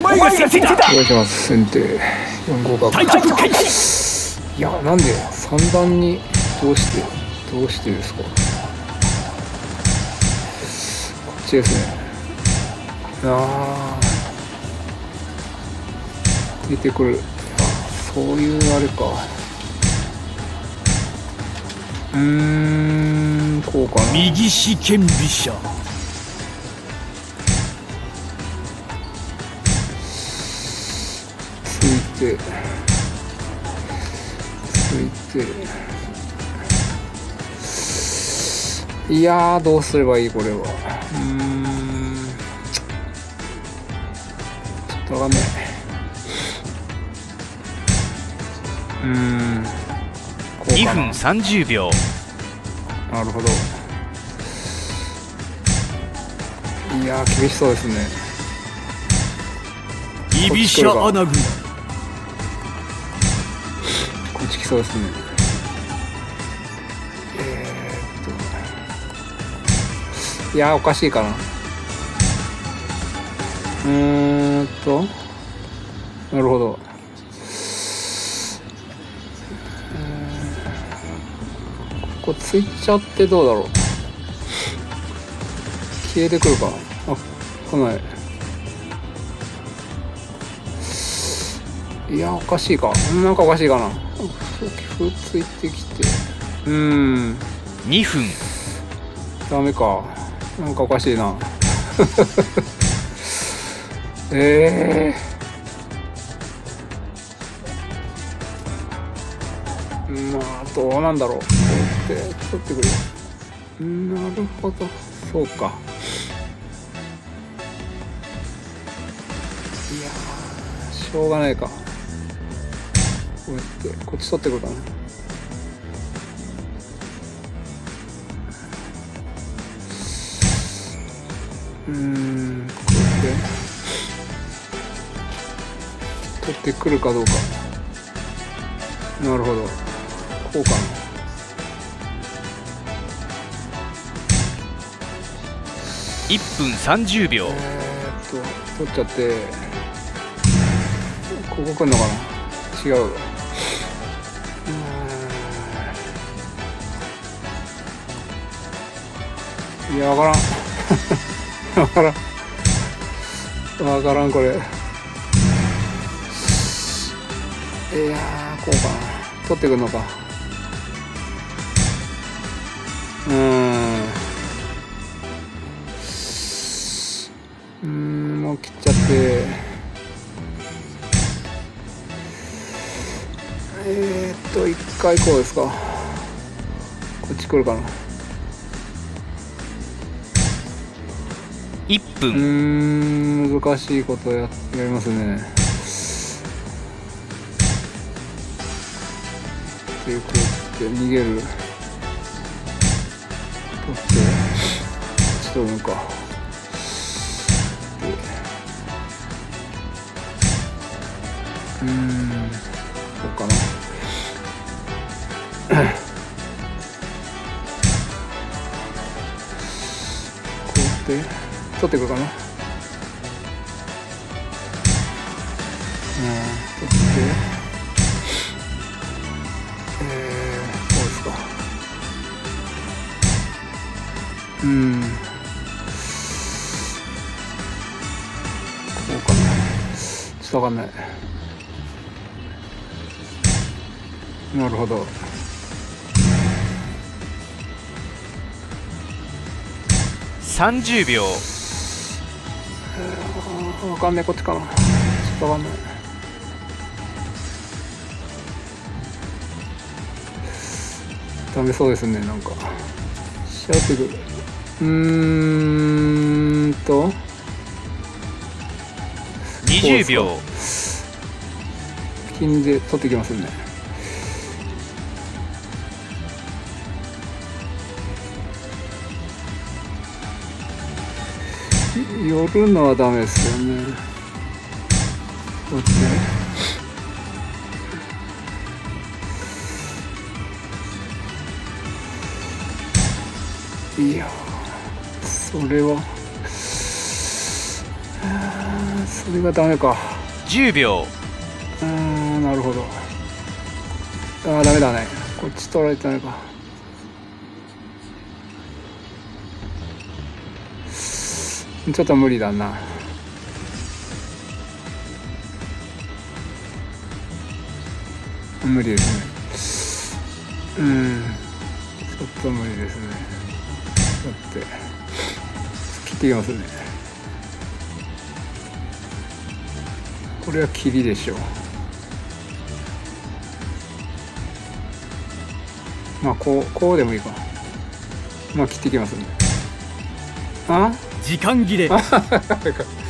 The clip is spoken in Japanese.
前が先手だ。お願いします。先手。4五角い？やなんで三段にどうしてどうしてですか？こっちですね。あー。出てくる。あそういうあれか。うーんこうかな。右四間飛車てついて。いやーどうすればいいこれは。うーん。ちょっとわかんない。うーん。こう2かな。分30秒。なるほど。いやー厳しそうですね。居飛車穴熊。こっち来そうですねえー、っといやおかしいかな。うーんとなるほど。ここついちゃってどうだろう。消えてくるか。あ来ない。いやおかしいか。なんかおかしいかな。歩ついてきて。うーん。2分。ダメか。なんかおかしいな。ええまあどうなんだろう。って取ってくる。なるほど。そうか。いやーしょうがないかこうやってこっち取ってくるかなうーんこうやって取ってくるかどうか。なるほど。こうかな。1分30秒えー、っと取っちゃってここ来んのかな？違ういや わからん。わからん。わからんこれ。いやこうかな。取ってくんのか。うん。うんもう切っちゃって。えー、っと一回こうですか。こっち来るかな。1うん難しいことややりますね。でこうやって逃げる。取ってちょっとなんかうんこうかな。こうやって取っていくるかな。うん取って。えー、こうですか。うん。こうかな。ちょっとわかんない。なるほど。30秒。わかんないこっちかなちょっとわかんない。ダメそうですねなんか。しゃってくる。うーんと。20秒。金で取ってきますね寄るのはダメですよね。こっち。いやそれは。それがダメか。10秒。うーんなるほど。ああダメだね。こっち取られてダメかちょっと無理だな。無理ですね。うん。ちょっと無理ですね。だって。切ってきますね。これは切りでしょう。まあこうこうでもいいか。まあ切ってきますね。あ？時間切れ。